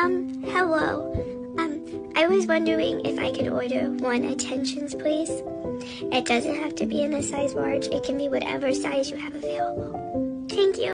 Um, hello. Um, I was wondering if I could order one attentions, please. It doesn't have to be in a size large. It can be whatever size you have available. Thank you.